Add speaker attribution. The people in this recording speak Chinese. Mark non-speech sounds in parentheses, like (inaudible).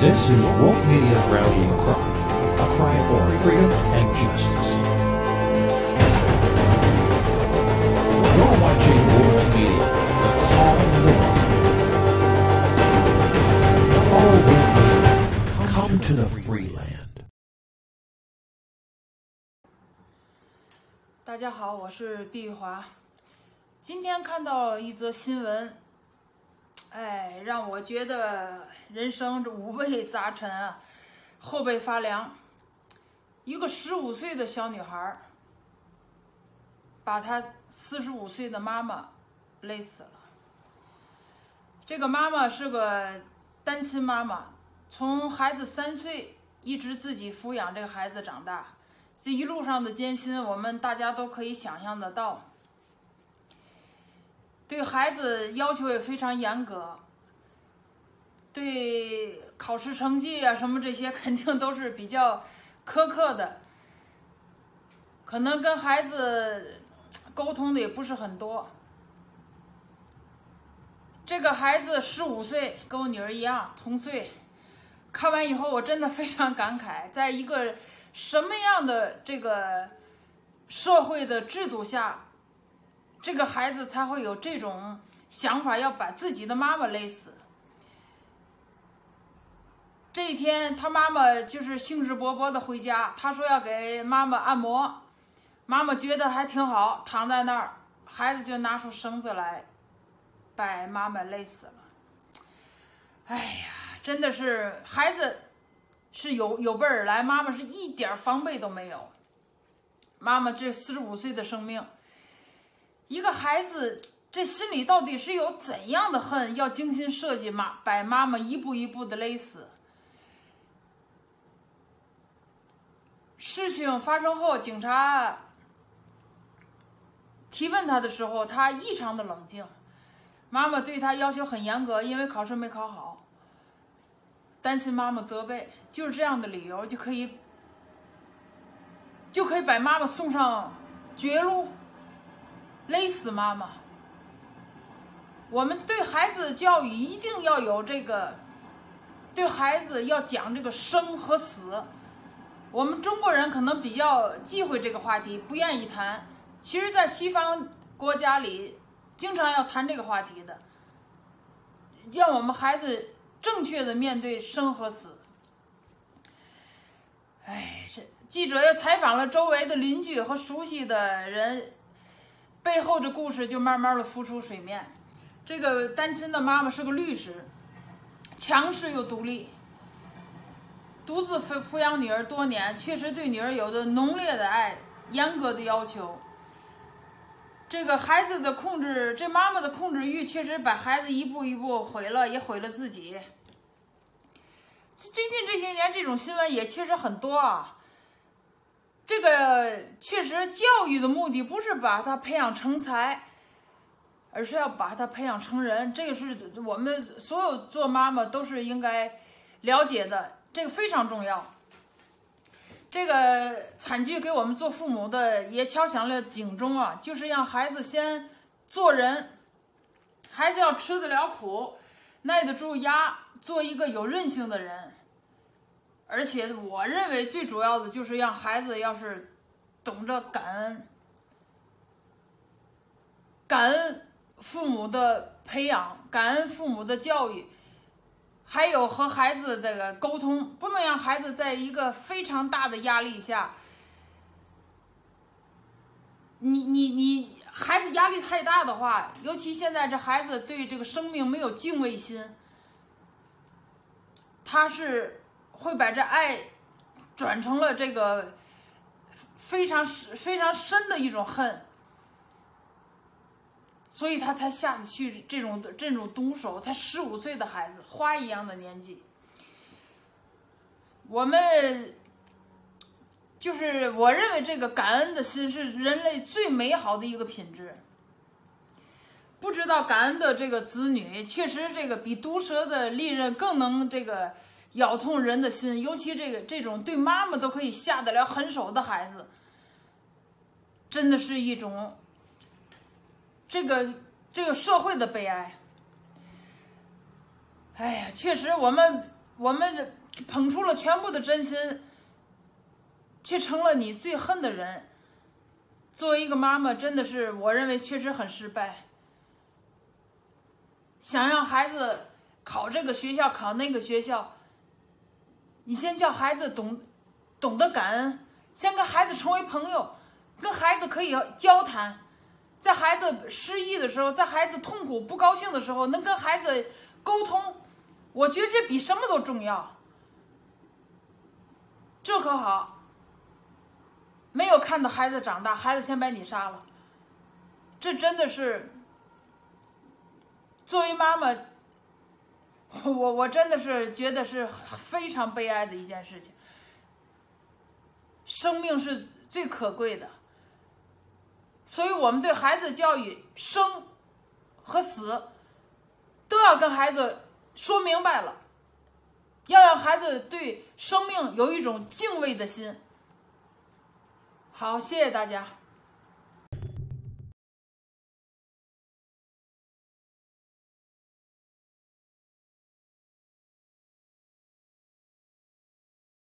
Speaker 1: This is Woke Media's rallying cry, a cry for freedom and justice. You're watching Woke Media, Call Woke. Call Woke Media, come to the free land.
Speaker 2: 大家好，我是毕玉华。今天看到一则新闻， 哎，让我觉得人生这五味杂陈啊，后背发凉。一个十五岁的小女孩，把她四十五岁的妈妈勒死了。这个妈妈是个单亲妈妈，从孩子三岁一直自己抚养这个孩子长大。这一路上的艰辛，我们大家都可以想象得到。对孩子要求也非常严格，对考试成绩啊什么这些 (laughs) 肯定都是比较苛刻的，可能跟孩子沟通的也不是很多。这个孩子十五岁，跟我女儿一样同岁。看完以后，我真的非常感慨，在一个什么样的这个社会的制度下，这个孩子才会有这种想法，要把自己的妈妈勒死。这一天，他妈妈就是兴致勃勃的回家，他说要给妈妈按摩，妈妈觉得还挺好，躺在那儿，孩子就拿出绳子来，把妈妈勒死了。哎呀，真的是孩子是有有备而来，妈妈是一点防备都没有。妈妈这四十五岁的生命，一个孩子这心里到底是有怎样的恨，要精心设计妈把妈妈一步一步的勒死。事情发生后，警察提问他的时候，他异常的冷静。妈妈对他要求很严格，因为考试没考好。担心妈妈责备，就是这样的理由就可以就可以把妈妈送上绝路，勒死妈妈。我们对孩子的教育一定要有这个，对孩子要讲这个生和死。我们中国人可能比较忌讳这个话题，不愿意谈。其实，在西方国家里，经常要谈这个话题的，让我们孩子正确的面对生和死。哎，这记者又采访了周围的邻居和熟悉的人，背后的故事就慢慢的浮出水面。这个单亲的妈妈是个律师，强势又独立。独自抚抚养女儿多年，确实对女儿有着浓烈的爱，严格的要求。这个孩子的控制，这妈妈的控制欲，确实把孩子一步一步毁了，也毁了自己。最近这些年，这种新闻也确实很多啊。呃确实，教育的目的不是把他培养成才，而是要把他培养成人。这个是我们所有做妈妈都是应该了解的。这个非常重要。这个惨剧给我们做父母的也敲响了警钟啊，就是让孩子先做人，孩子要吃得了苦，耐得住压，做一个有韧性的人。而且我认为最主要的就是让孩子要是懂得感恩，感恩父母的培养，感恩父母的教育。还有和孩子这个沟通，不能让孩子在一个非常大的压力下，你你你，孩子压力太大的话，尤其现在这孩子对这个生命没有敬畏心，他是会把这爱转成了这个非常非常深的一种恨。所以他才下得去这种这种毒手，才十五岁的孩子，花一样的年纪。我们就是我认为这个感恩的心是人类最美好的一个品质。不知道感恩的这个子女，确实这个比毒蛇的利刃更能这个咬痛人的心，尤其这个这种对妈妈都可以下得了狠手的孩子，真的是一种。这个这个社会的悲哀，哎呀，确实，我们我们捧出了全部的真心，却成了你最恨的人。作为一个妈妈，真的是我认为确实很失败。想让孩子考这个学校，考那个学校，你先叫孩子懂懂得感恩，先跟孩子成为朋友，跟孩子可以交谈，在孩子失意的时候，在孩子痛苦不高兴的时候，能跟孩子沟通，我觉得这比什么都重要。这可好，没有看到孩子长大，孩子先把你杀了，这真的是。作为妈妈，我我真的是觉得是非常悲哀的一件事情。生命是最可贵的，所以我们对孩子教育，生和死都要跟孩子说明白了，要让孩子对生命有一种敬畏的心。好，谢谢大家。